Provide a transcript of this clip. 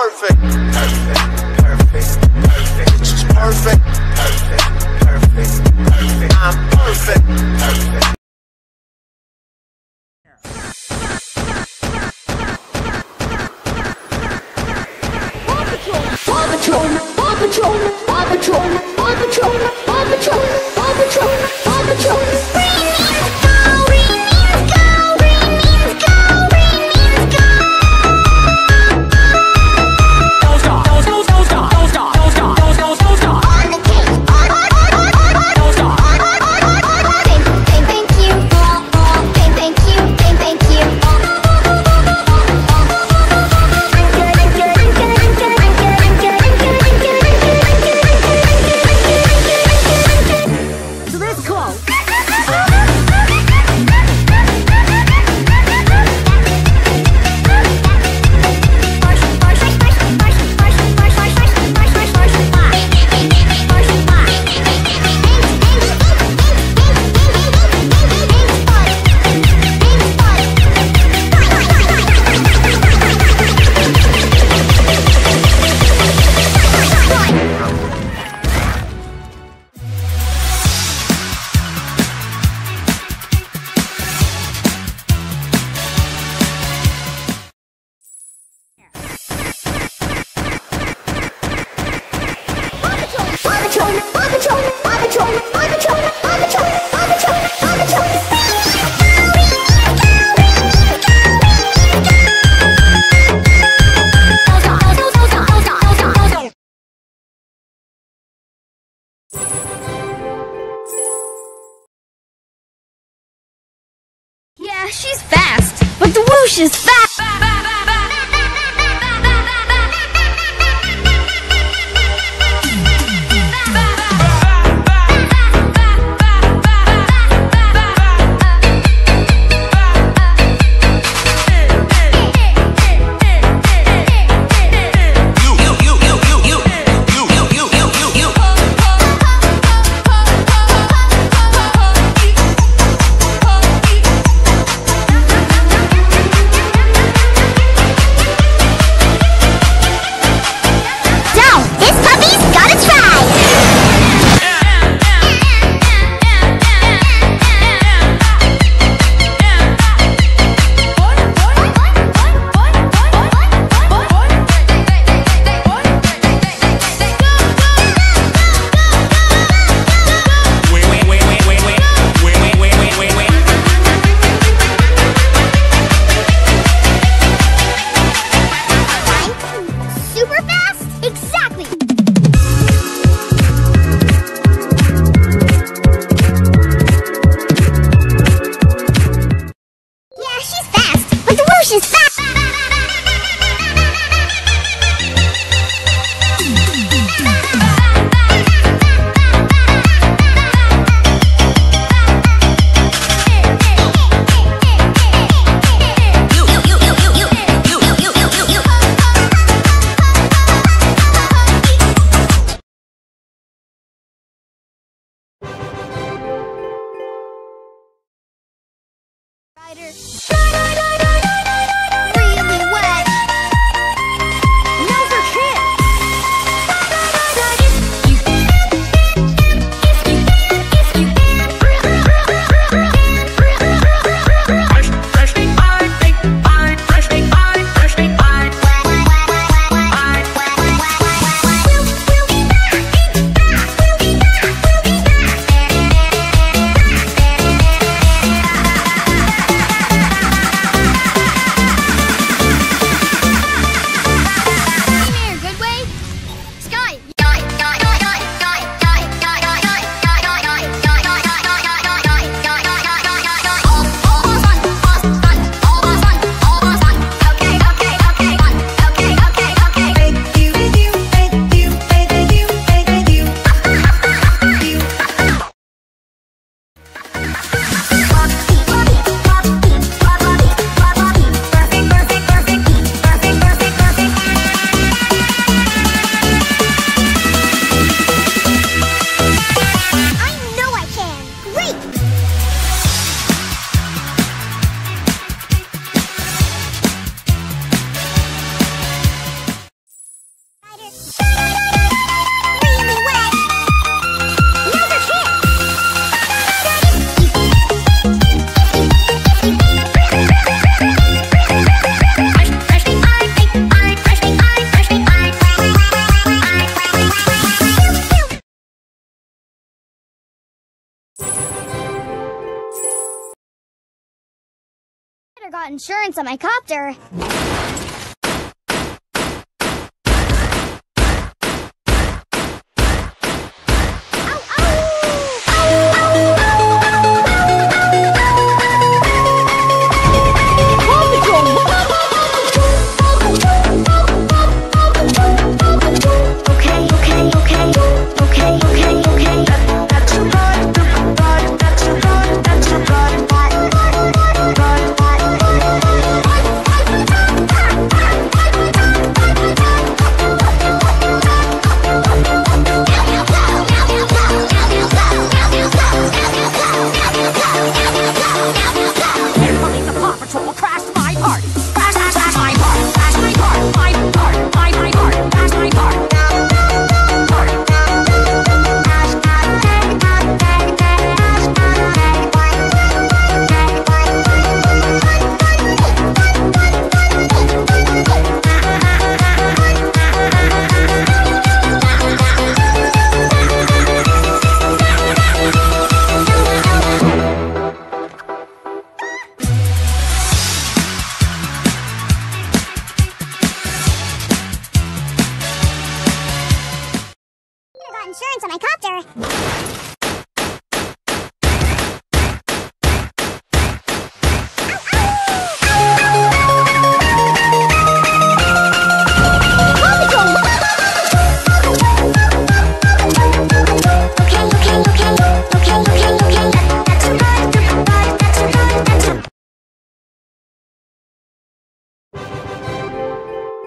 perfect. Perfect, perfect, perfect. She's perfect. Perfect, perfect, perfect. I'm perfect. Perfect. Yeah, she's fast, but the whoosh is fast. motion stop. Ryder. Got insurance on my copter. Insurance on my copter.